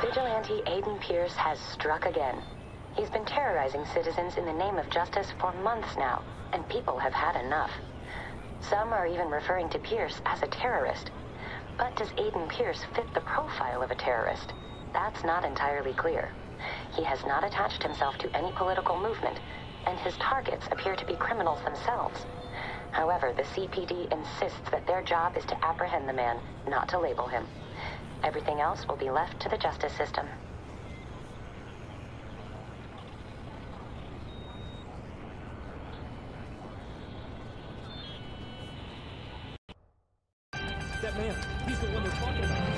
Vigilante Aiden Pearce has struck again. He's been terrorizing citizens in the name of justice for months now, and people have had enough. Some are even referring to Pearce as a terrorist. But does Aiden Pearce fit the profile of a terrorist? That's not entirely clear. He has not attached himself to any political movement, and his targets appear to be criminals themselves. However, the CPD insists that their job is to apprehend the man, not to label him. Everything else will be left to the justice system. That man, he's the one they're talking about.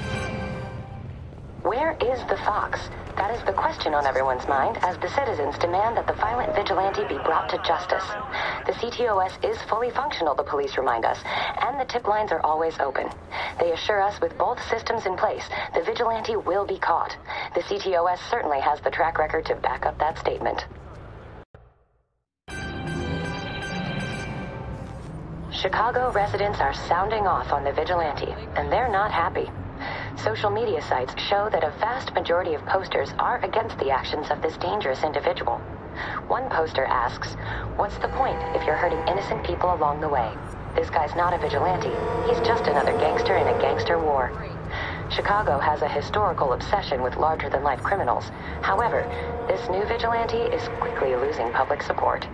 Where is the fox? That is the question on everyone's mind as the citizens demand that the violent vigilante be brought to justice. The CTOS is fully functional, the police remind us, and the tip lines are always open. They assure us with both systems in place, the vigilante will be caught. The CTOS certainly has the track record to back up that statement. Chicago residents are sounding off on the vigilante, and they're not happy. Social media sites show that a vast majority of posters are against the actions of this dangerous individual. One poster asks, What's the point if you're hurting innocent people along the way? This guy's not a vigilante. He's just another gangster in a gangster war. Chicago has a historical obsession with larger than life criminals. However, this new vigilante is quickly losing public support.